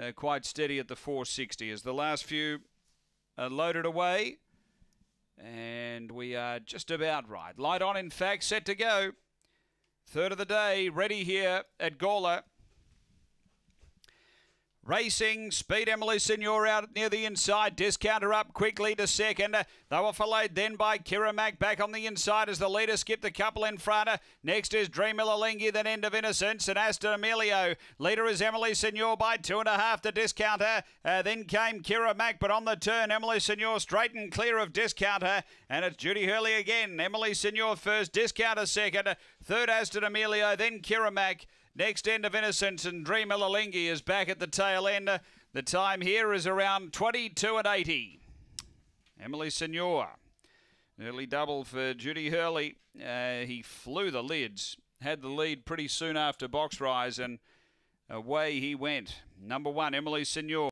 uh, quite steady at the 460 as the last few are loaded away. And we are just about right. Light on, in fact, set to go. Third of the day, ready here at Gawler. Racing, Speed Emily Senor out near the inside. Discounter up quickly to second. They were followed then by Kira Mac back on the inside as the leader skipped a couple in front. Next is Dream Ilalingi, then End of Innocence and Aston Emilio. Leader is Emily Senor by two and a half to Discounter. Uh, then came Kira Mac, but on the turn, Emily Senor straight and clear of Discounter. And it's Judy Hurley again. Emily Senor first, Discounter second. Third, Aston Emilio, then Kira Mac. Next end of Innocence and Dream Ilalingi is back at the tail end. The time here is around 22 and 80. Emily Senor. Early double for Judy Hurley. Uh, he flew the lids. Had the lead pretty soon after box rise and away he went. Number one, Emily Senor.